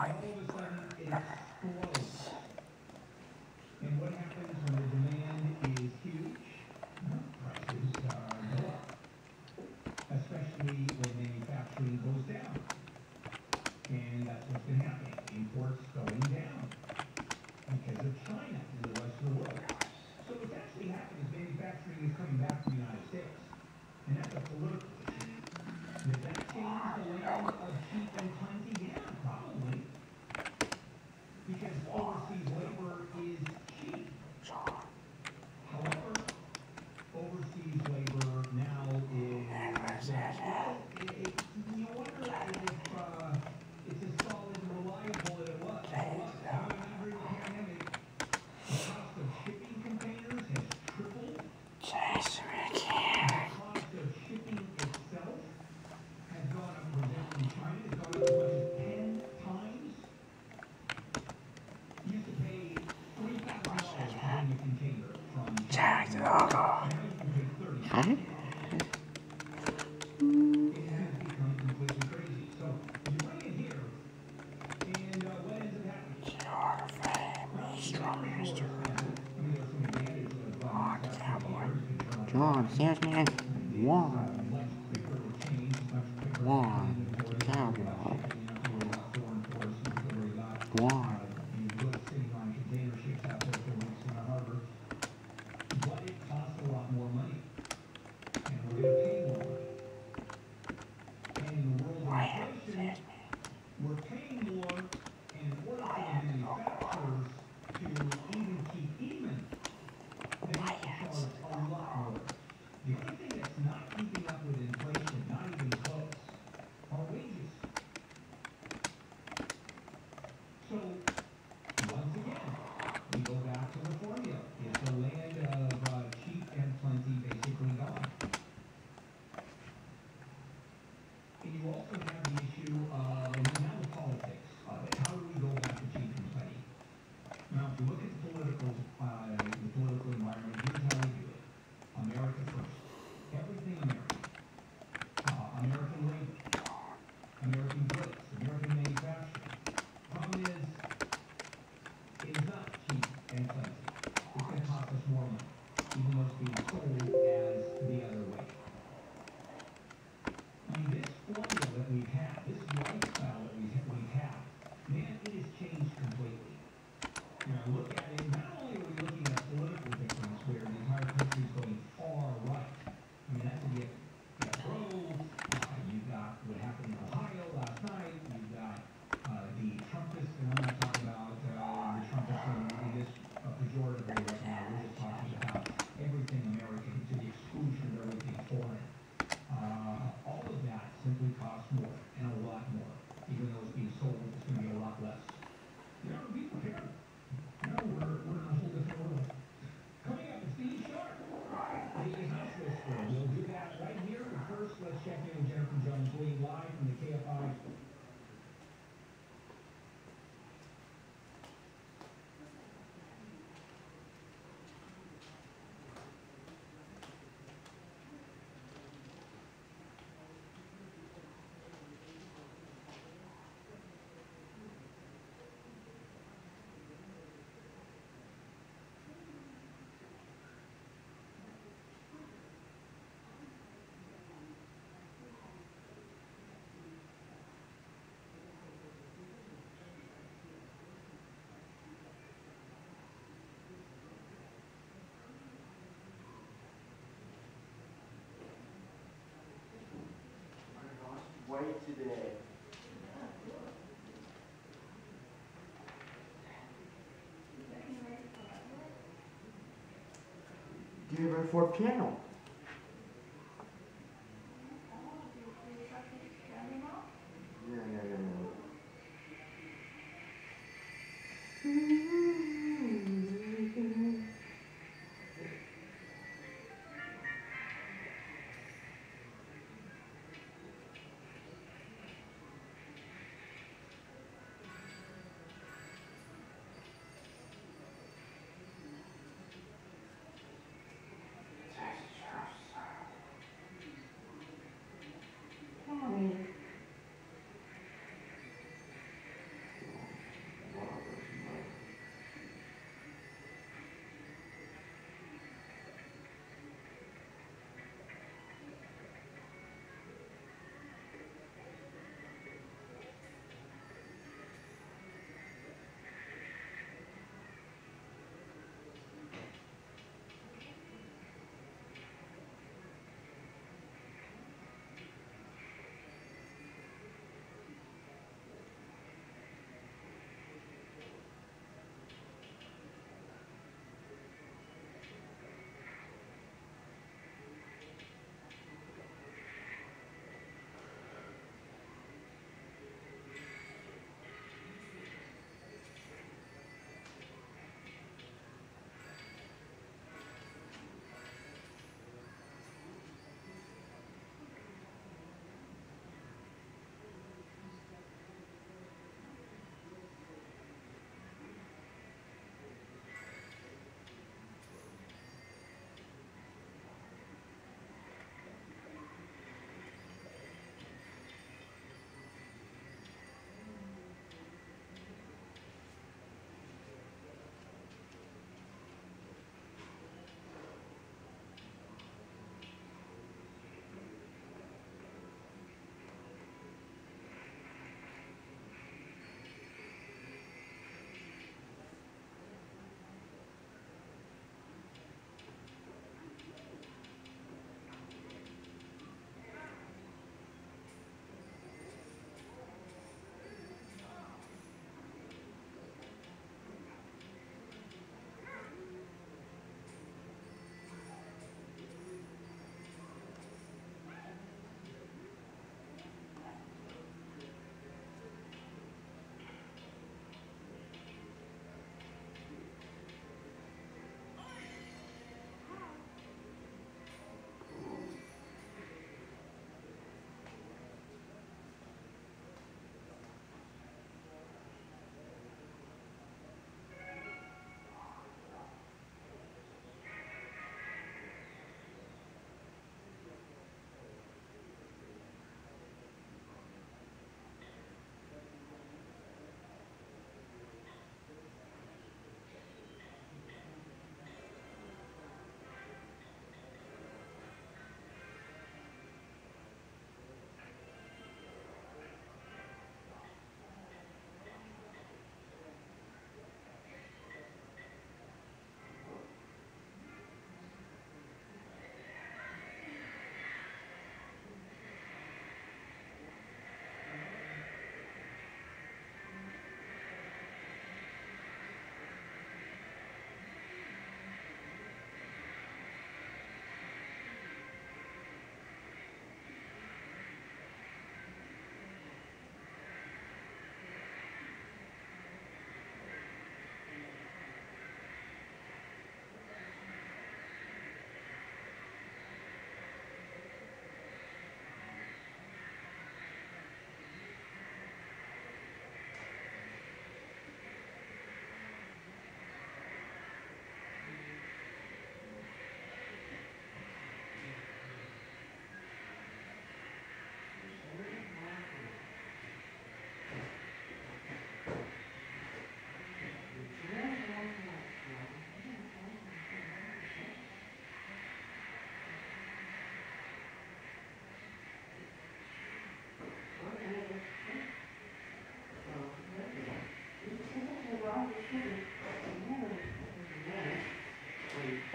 Amen. more and a lot more, even though it's being sold, it's going to be a lot less. You know, be prepared. No, we're, we're going to hold this world. Coming up, it's Steve Sharp. The House Whisperer. We'll do that right here. But first, let's check in with Jennifer Jones live from the pray today. Do you have ever for piano?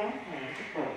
Don't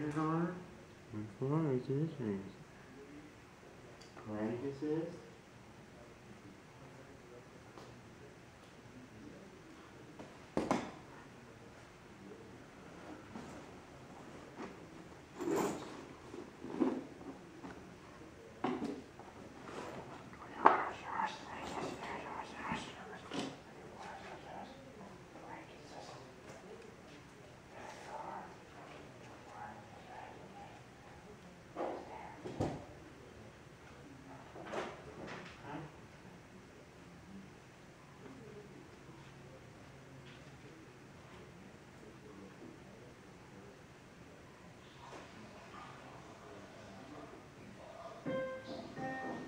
blinders on. That's why it's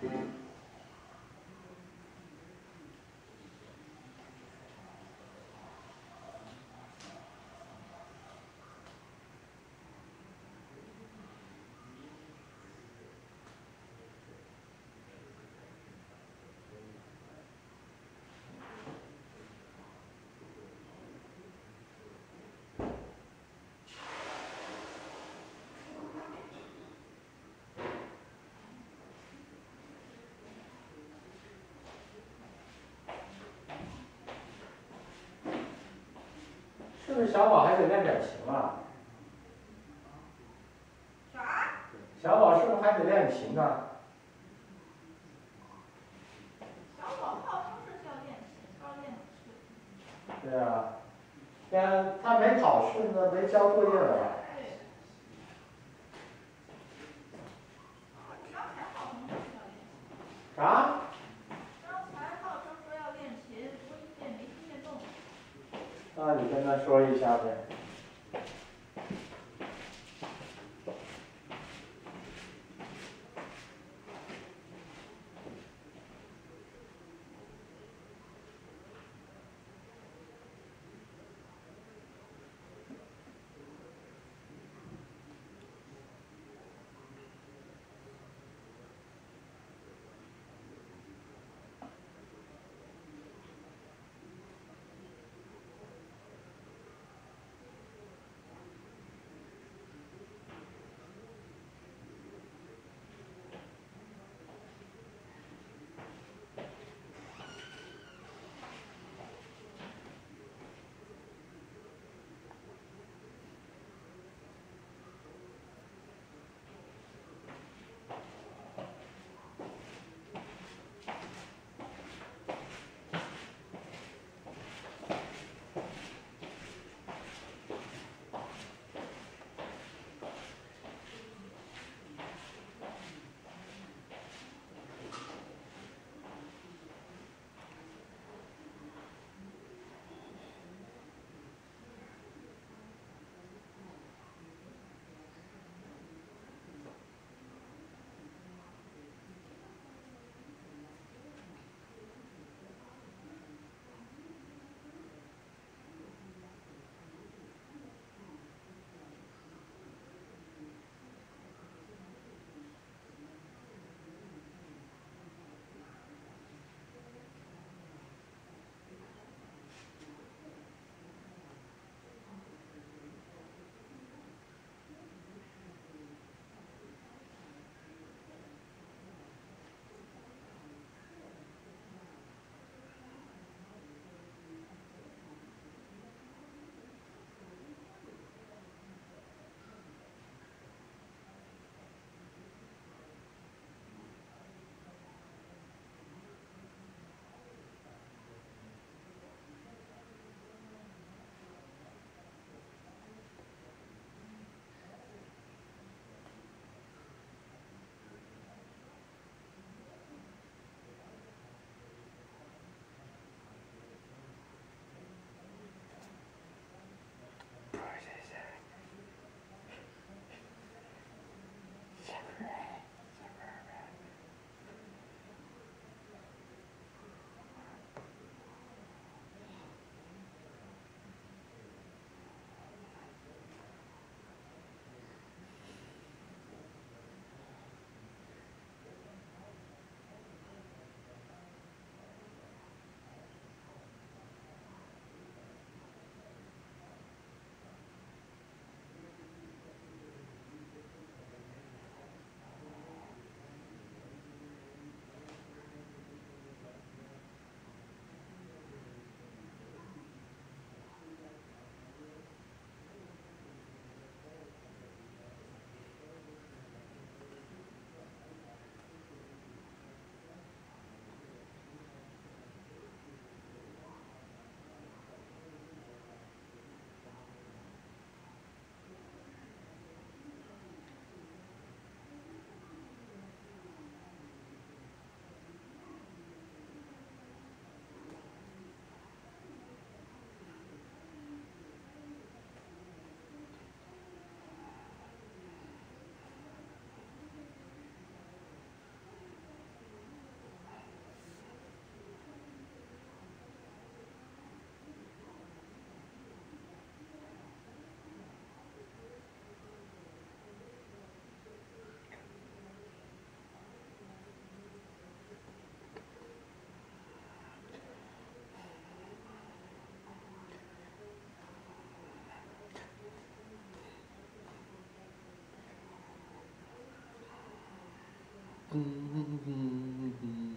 Parentheses. 是不是小宝还得练点琴啊？啥？小宝是不是还得练琴啊？小宝号称是要练琴，要练琴。对啊，现在他没考试呢，没交作业呢。Mm-hmm.